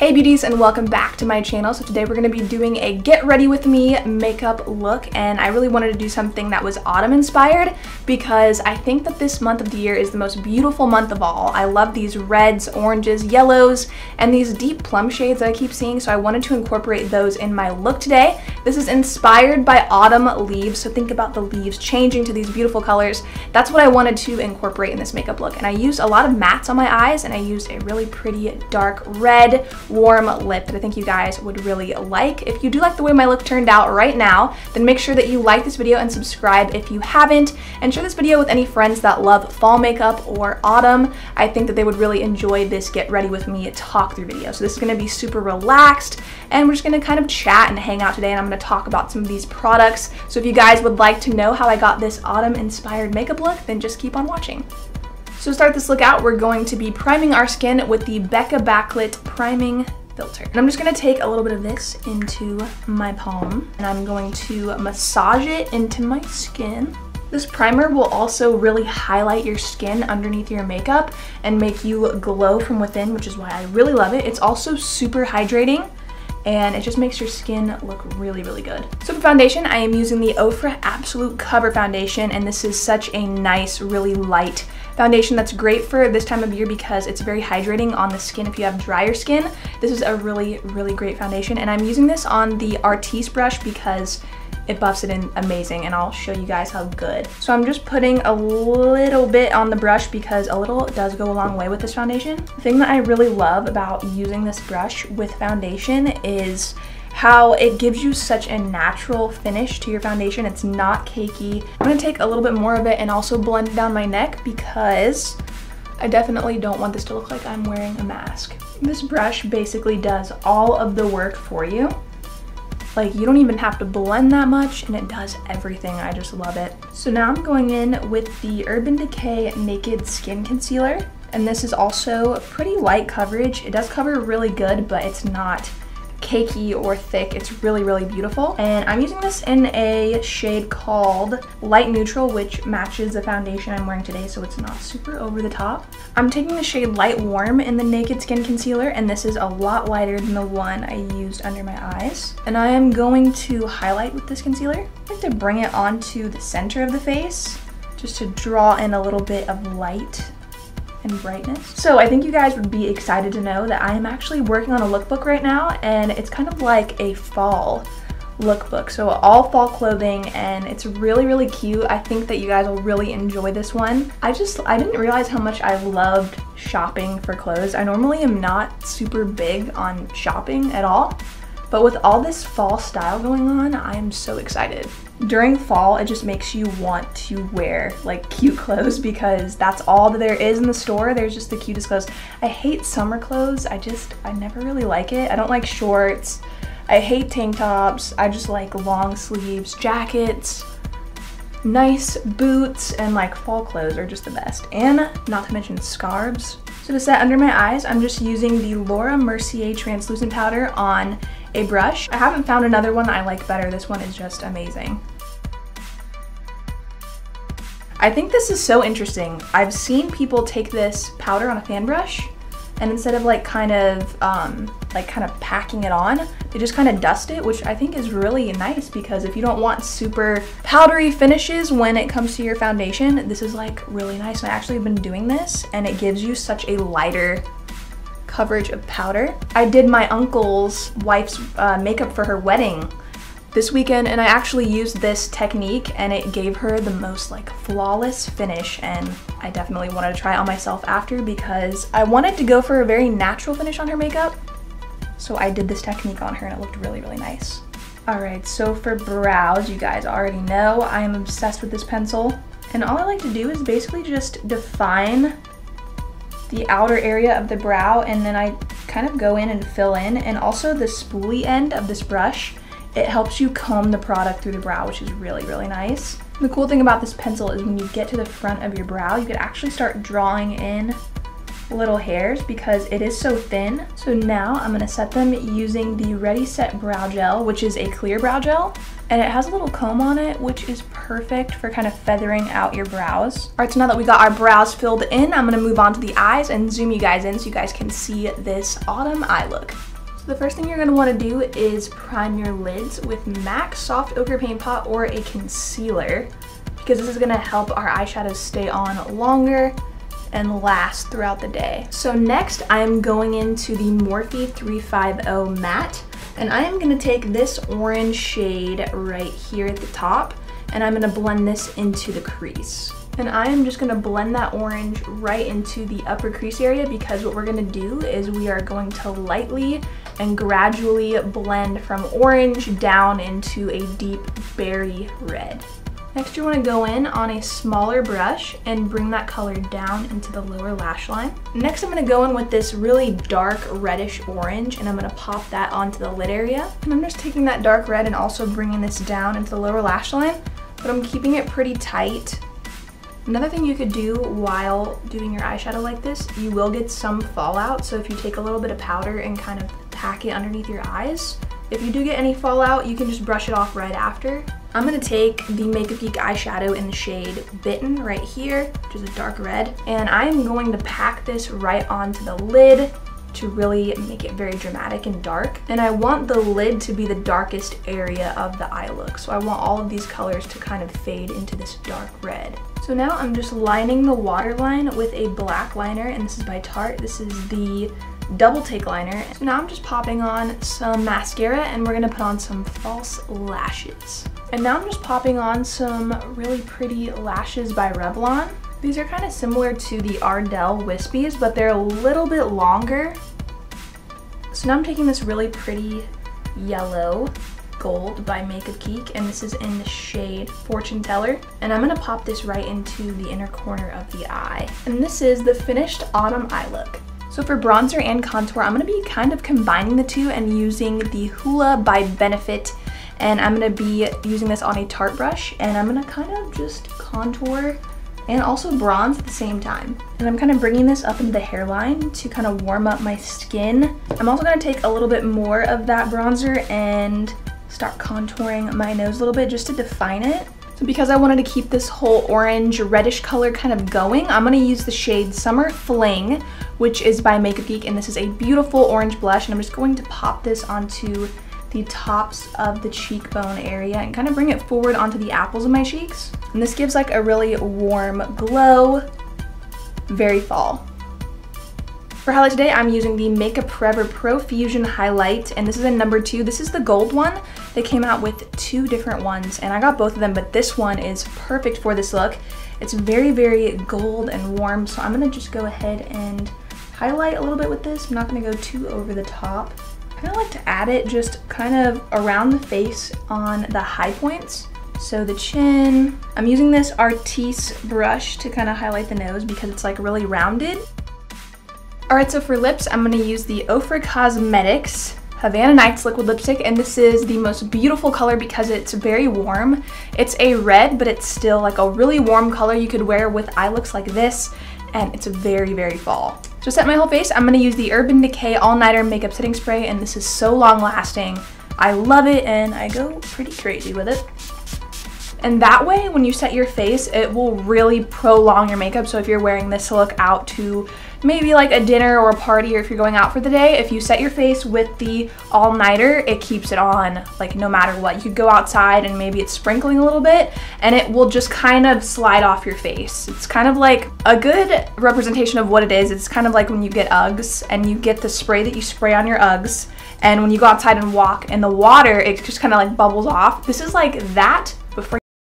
Hey beauties and welcome back to my channel. So today we're going to be doing a get ready with me makeup look and I really wanted to do something that was autumn inspired because I think that this month of the year is the most beautiful month of all. I love these reds, oranges, yellows, and these deep plum shades that I keep seeing so I wanted to incorporate those in my look today. This is inspired by autumn leaves so think about the leaves changing to these beautiful colors. That's what I wanted to incorporate in this makeup look and I used a lot of mattes on my eyes and I used a really pretty dark red warm lip that I think you guys would really like. If you do like the way my look turned out right now, then make sure that you like this video and subscribe if you haven't, and share this video with any friends that love fall makeup or autumn. I think that they would really enjoy this get ready with me talk through video. So this is gonna be super relaxed, and we're just gonna kind of chat and hang out today, and I'm gonna talk about some of these products. So if you guys would like to know how I got this autumn inspired makeup look, then just keep on watching. So to start this look out, we're going to be priming our skin with the Becca Backlit Priming Filter. And I'm just gonna take a little bit of this into my palm and I'm going to massage it into my skin. This primer will also really highlight your skin underneath your makeup and make you glow from within, which is why I really love it. It's also super hydrating and it just makes your skin look really, really good. So for foundation, I am using the Ofra Absolute Cover Foundation, and this is such a nice, really light foundation that's great for this time of year because it's very hydrating on the skin if you have drier skin. This is a really, really great foundation, and I'm using this on the Artis brush because it buffs it in amazing and I'll show you guys how good. So I'm just putting a little bit on the brush because a little does go a long way with this foundation. The thing that I really love about using this brush with foundation is how it gives you such a natural finish to your foundation. It's not cakey. I'm gonna take a little bit more of it and also blend it down my neck because I definitely don't want this to look like I'm wearing a mask. This brush basically does all of the work for you. Like you don't even have to blend that much and it does everything. I just love it. So now I'm going in with the Urban Decay Naked Skin Concealer. And this is also pretty light coverage. It does cover really good, but it's not cakey or thick. It's really, really beautiful. And I'm using this in a shade called Light Neutral, which matches the foundation I'm wearing today, so it's not super over the top. I'm taking the shade Light Warm in the Naked Skin Concealer, and this is a lot lighter than the one I used under my eyes. And I am going to highlight with this concealer. I like to bring it onto the center of the face, just to draw in a little bit of light and brightness. So I think you guys would be excited to know that I am actually working on a lookbook right now and it's kind of like a fall lookbook. So all fall clothing and it's really, really cute. I think that you guys will really enjoy this one. I just, I didn't realize how much I loved shopping for clothes. I normally am not super big on shopping at all. But with all this fall style going on, I am so excited. During fall, it just makes you want to wear like cute clothes because that's all that there is in the store. There's just the cutest clothes. I hate summer clothes. I just, I never really like it. I don't like shorts. I hate tank tops. I just like long sleeves, jackets, nice boots, and like fall clothes are just the best. And not to mention scarves. So to set under my eyes, I'm just using the Laura Mercier translucent powder on a brush. I haven't found another one I like better. This one is just amazing. I think this is so interesting. I've seen people take this powder on a fan brush and instead of like kind of um, like kind of packing it on, they just kind of dust it, which I think is really nice because if you don't want super powdery finishes when it comes to your foundation, this is like really nice. And I actually have been doing this and it gives you such a lighter coverage of powder. I did my uncle's wife's uh, makeup for her wedding this weekend and I actually used this technique and it gave her the most like flawless finish and I definitely wanted to try it on myself after because I wanted to go for a very natural finish on her makeup so I did this technique on her and it looked really really nice. Alright so for brows you guys already know I am obsessed with this pencil and all I like to do is basically just define the outer area of the brow and then I kind of go in and fill in and also the spoolie end of this brush it helps you comb the product through the brow which is really really nice. The cool thing about this pencil is when you get to the front of your brow you can actually start drawing in little hairs because it is so thin. So now I'm going to set them using the Ready Set Brow Gel which is a clear brow gel and it has a little comb on it, which is perfect for kind of feathering out your brows. All right, so now that we got our brows filled in, I'm gonna move on to the eyes and zoom you guys in so you guys can see this autumn eye look. So the first thing you're gonna wanna do is prime your lids with MAC Soft Ochre Paint Pot or a concealer because this is gonna help our eyeshadows stay on longer and last throughout the day. So next I'm going into the Morphe 350 matte and I am gonna take this orange shade right here at the top and I'm gonna blend this into the crease. And I am just gonna blend that orange right into the upper crease area because what we're gonna do is we are going to lightly and gradually blend from orange down into a deep berry red. Next you want to go in on a smaller brush and bring that color down into the lower lash line. Next I'm going to go in with this really dark reddish orange and I'm going to pop that onto the lid area. And I'm just taking that dark red and also bringing this down into the lower lash line, but I'm keeping it pretty tight. Another thing you could do while doing your eyeshadow like this, you will get some fallout. So if you take a little bit of powder and kind of pack it underneath your eyes, if you do get any fallout, you can just brush it off right after. I'm gonna take the Makeup Geek eyeshadow in the shade Bitten right here, which is a dark red, and I'm going to pack this right onto the lid to really make it very dramatic and dark. And I want the lid to be the darkest area of the eye look. So I want all of these colors to kind of fade into this dark red. So now I'm just lining the waterline with a black liner, and this is by Tarte. This is the double take liner. So now I'm just popping on some mascara and we're gonna put on some false lashes. And now I'm just popping on some really pretty lashes by Revlon. These are kind of similar to the Ardell Wispies, but they're a little bit longer. So now I'm taking this really pretty yellow gold by Makeup Geek and this is in the shade Fortune Teller and I'm to pop this right into the inner corner of the eye and this is the finished autumn eye look. So for bronzer and contour, I'm to be kind of combining the two and using the Hoola by Benefit. And I'm to be using this on a Tarte brush. And I'm to kind of just contour and also bronze at the same time. And I'm kind of bringing this up into the hairline to kind of warm up my skin. I'm also to take a little bit more of that bronzer and start contouring my nose a little bit just to define it. So because I wanted to keep this whole orange reddish color kind of going, I'm going to use the shade Summer Fling, which is by Makeup Geek, and this is a beautiful orange blush, and I'm just going to pop this onto the tops of the cheekbone area and kind of bring it forward onto the apples of my cheeks. And this gives like a really warm glow, very fall. For highlight today, I'm using the Makeup Forever Pro Fusion Highlight, and this is a number two. This is the gold one. They came out with two different ones, and I got both of them, but this one is perfect for this look. It's very, very gold and warm, so I'm gonna just go ahead and highlight a little bit with this. I'm not gonna go too over the top. I kinda like to add it just kind of around the face on the high points. So the chin, I'm using this Artis brush to kind of highlight the nose because it's like really rounded. Alright, so for lips, I'm to use the Ofra Cosmetics Havana Nights liquid lipstick and this is the most beautiful color because it's very warm. It's a red but it's still like a really warm color you could wear with eye looks like this and it's very very fall. To set my whole face I'm going to use the Urban Decay All Nighter Makeup Setting Spray and this is so long lasting. I love it and I go pretty crazy with it. And that way, when you set your face, it will really prolong your makeup. So if you're wearing this to look out to maybe like a dinner or a party or if you're going out for the day, if you set your face with the all-nighter, it keeps it on like no matter what. You could go outside and maybe it's sprinkling a little bit and it will just kind of slide off your face. It's kind of like a good representation of what it is. It's kind of like when you get Uggs and you get the spray that you spray on your Uggs and when you go outside and walk in the water, it just kind of like bubbles off. This is like that